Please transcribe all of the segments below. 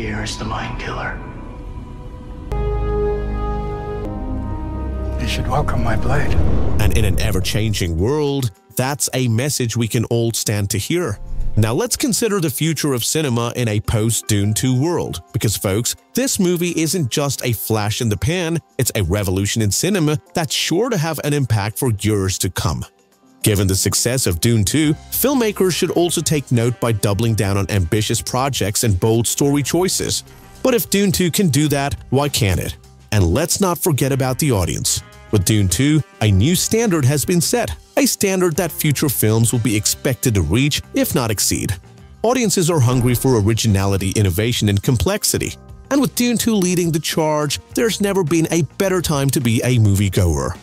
Fear is the mind killer. You should welcome my blade. And in an ever-changing world, that's a message we can all stand to hear. Now let's consider the future of cinema in a post-Dune 2 world, because folks, this movie isn't just a flash in the pan, it's a revolution in cinema that's sure to have an impact for years to come. Given the success of Dune 2, filmmakers should also take note by doubling down on ambitious projects and bold story choices. But if Dune 2 can do that, why can't it? And let's not forget about the audience. With Dune 2, a new standard has been set, a standard that future films will be expected to reach, if not exceed. Audiences are hungry for originality, innovation, and complexity. And with Dune 2 leading the charge, there's never been a better time to be a moviegoer.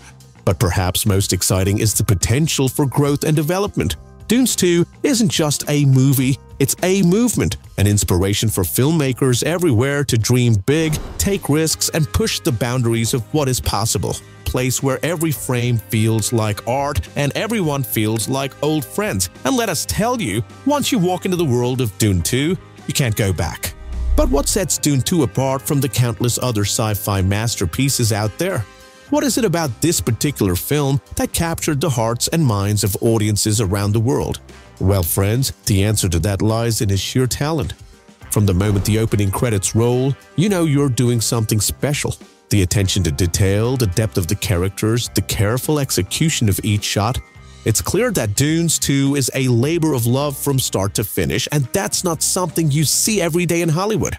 But perhaps most exciting is the potential for growth and development. Dunes 2 isn't just a movie, it's a movement, an inspiration for filmmakers everywhere to dream big, take risks, and push the boundaries of what is possible place where every frame feels like art and everyone feels like old friends. And let us tell you, once you walk into the world of Dune 2, you can't go back. But what sets Dune 2 apart from the countless other sci-fi masterpieces out there? What is it about this particular film that captured the hearts and minds of audiences around the world? Well, friends, the answer to that lies in his sheer talent. From the moment the opening credits roll, you know you're doing something special. The attention to detail, the depth of the characters, the careful execution of each shot. It's clear that Dunes 2 is a labor of love from start to finish, and that's not something you see every day in Hollywood.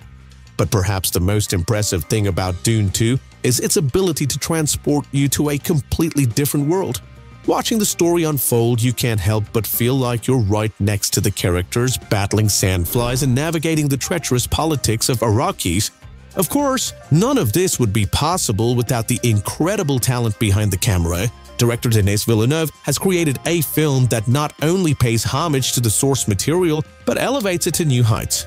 But perhaps the most impressive thing about Dune 2 is its ability to transport you to a completely different world. Watching the story unfold, you can't help but feel like you're right next to the characters, battling sandflies and navigating the treacherous politics of Arrakis. of course, none of this would be possible without the incredible talent behind the camera. Director Denis Villeneuve has created a film that not only pays homage to the source material, but elevates it to new heights.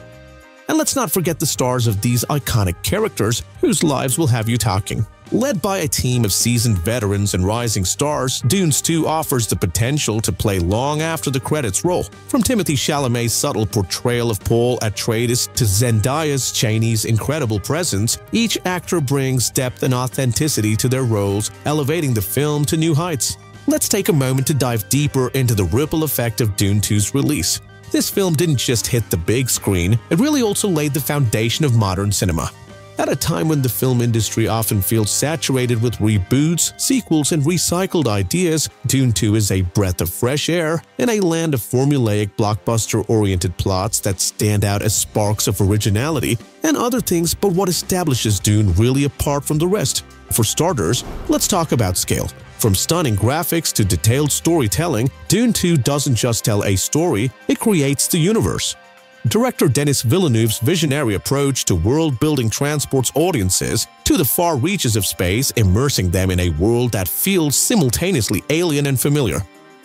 And let's not forget the stars of these iconic characters whose lives will have you talking. Led by a team of seasoned veterans and rising stars, Dunes 2 offers the potential to play long after the credits roll. From Timothée Chalamet's subtle portrayal of Paul Atreides to Zendaya's Chani's incredible presence, each actor brings depth and authenticity to their roles, elevating the film to new heights. Let's take a moment to dive deeper into the ripple effect of Dune 2's release. This film didn't just hit the big screen, it really also laid the foundation of modern cinema. At a time when the film industry often feels saturated with reboots, sequels, and recycled ideas, Dune 2 is a breath of fresh air in a land of formulaic blockbuster-oriented plots that stand out as sparks of originality and other things but what establishes Dune really apart from the rest. For starters, let's talk about scale. From stunning graphics to detailed storytelling, Dune 2 doesn't just tell a story, it creates the universe. Director Denis Villeneuve's visionary approach to world-building transports audiences to the far reaches of space, immersing them in a world that feels simultaneously alien and familiar.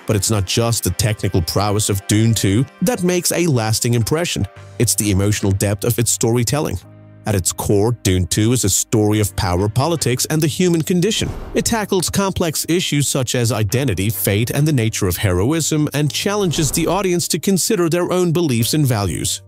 But it's not just the technical prowess of Dune 2 that makes a lasting impression, it's the emotional depth of its storytelling. At its core, Dune 2 is a story of power, politics, and the human condition. It tackles complex issues such as identity, fate, and the nature of heroism, and challenges the audience to consider their own beliefs and values.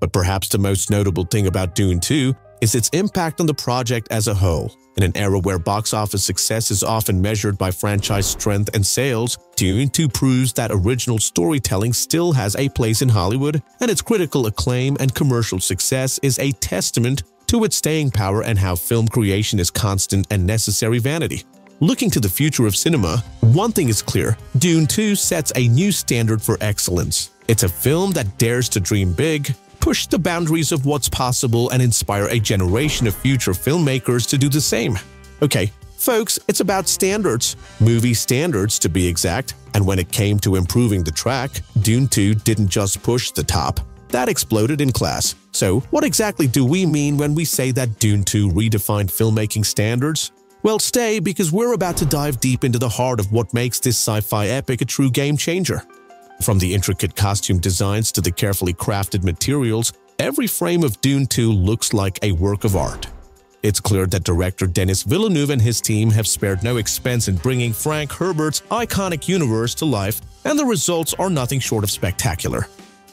But perhaps the most notable thing about Dune 2 is its impact on the project as a whole. In an era where box office success is often measured by franchise strength and sales, Dune 2 proves that original storytelling still has a place in Hollywood, and its critical acclaim and commercial success is a testament to its staying power and how film creation is constant and necessary vanity. Looking to the future of cinema, one thing is clear, Dune 2 sets a new standard for excellence. It's a film that dares to dream big, push the boundaries of what's possible and inspire a generation of future filmmakers to do the same. Okay, folks, it's about standards, movie standards to be exact, and when it came to improving the track, Dune 2 didn't just push the top. That exploded in class. So, what exactly do we mean when we say that Dune 2 redefined filmmaking standards? Well, stay because we're about to dive deep into the heart of what makes this sci-fi epic a true game changer. From the intricate costume designs to the carefully crafted materials, every frame of Dune 2 looks like a work of art. It's clear that director Denis Villeneuve and his team have spared no expense in bringing Frank Herbert's iconic universe to life, and the results are nothing short of spectacular.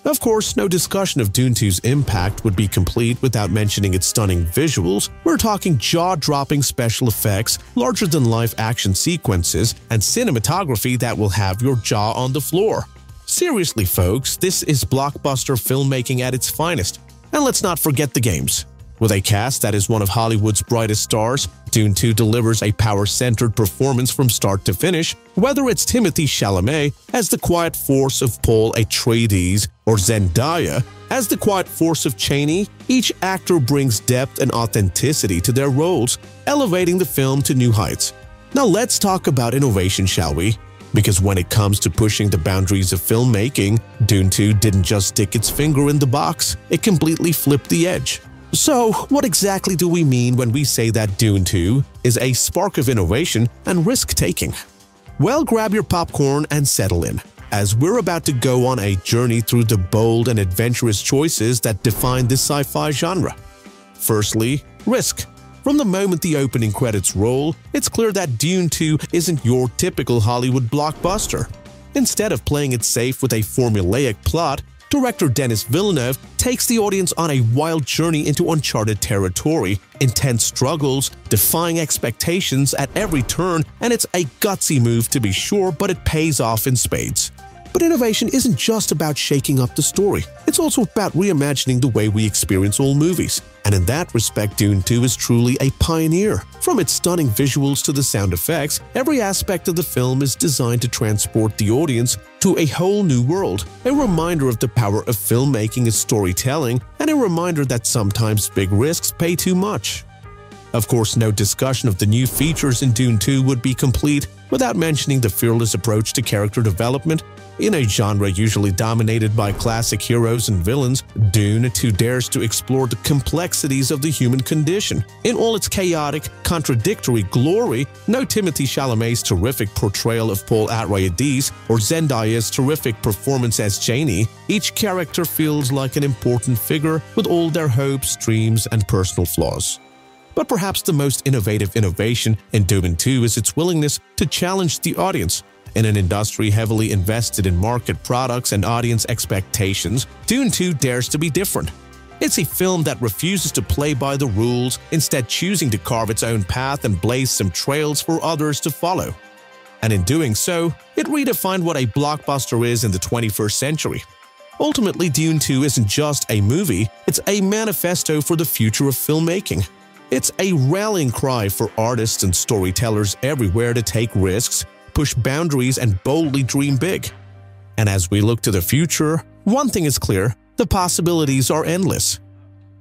Of course, no discussion of Dune 2's impact would be complete without mentioning its stunning visuals. We're talking jaw-dropping special effects, larger-than-life action sequences, and cinematography that will have your jaw on the floor. Seriously, folks, this is blockbuster filmmaking at its finest. And let's not forget the games. With a cast that is one of Hollywood's brightest stars, Dune 2 delivers a power-centered performance from start to finish, whether it's Timothée Chalamet as the quiet force of Paul Atreides or Zendaya as the quiet force of Chani, each actor brings depth and authenticity to their roles, elevating the film to new heights. Now let's talk about innovation, shall we? Because when it comes to pushing the boundaries of filmmaking, Dune 2 didn't just stick its finger in the box, it completely flipped the edge. So, what exactly do we mean when we say that Dune 2 is a spark of innovation and risk-taking? Well, grab your popcorn and settle in, as we're about to go on a journey through the bold and adventurous choices that define this sci-fi genre. Firstly, risk. From the moment the opening credits roll, it's clear that Dune 2 isn't your typical Hollywood blockbuster. Instead of playing it safe with a formulaic plot, Director Denis Villeneuve takes the audience on a wild journey into uncharted territory, intense struggles, defying expectations at every turn, and it's a gutsy move to be sure, but it pays off in spades. But innovation isn't just about shaking up the story. It's also about reimagining the way we experience all movies. And in that respect, Dune 2 is truly a pioneer. From its stunning visuals to the sound effects, every aspect of the film is designed to transport the audience to a whole new world, a reminder of the power of filmmaking and storytelling, and a reminder that sometimes big risks pay too much. Of course, no discussion of the new features in Dune 2 would be complete without mentioning the fearless approach to character development in a genre usually dominated by classic heroes and villains, Dune 2 dares to explore the complexities of the human condition. In all its chaotic, contradictory glory, no Timothée Chalamet's terrific portrayal of Paul Atreides or Zendaya's terrific performance as Chani, each character feels like an important figure with all their hopes, dreams, and personal flaws. But perhaps the most innovative innovation in Dune 2 is its willingness to challenge the audience in an industry heavily invested in market products and audience expectations, Dune 2 dares to be different. It's a film that refuses to play by the rules, instead choosing to carve its own path and blaze some trails for others to follow. And in doing so, it redefined what a blockbuster is in the 21st century. Ultimately, Dune 2 isn't just a movie, it's a manifesto for the future of filmmaking. It's a rallying cry for artists and storytellers everywhere to take risks, push boundaries and boldly dream big. And as we look to the future, one thing is clear, the possibilities are endless.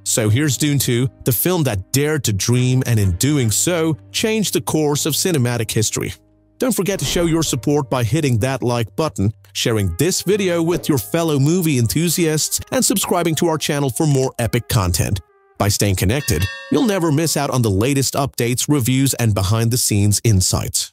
So here's Dune 2, the film that dared to dream and in doing so, changed the course of cinematic history. Don't forget to show your support by hitting that like button, sharing this video with your fellow movie enthusiasts, and subscribing to our channel for more epic content. By staying connected, you'll never miss out on the latest updates, reviews, and behind-the-scenes insights.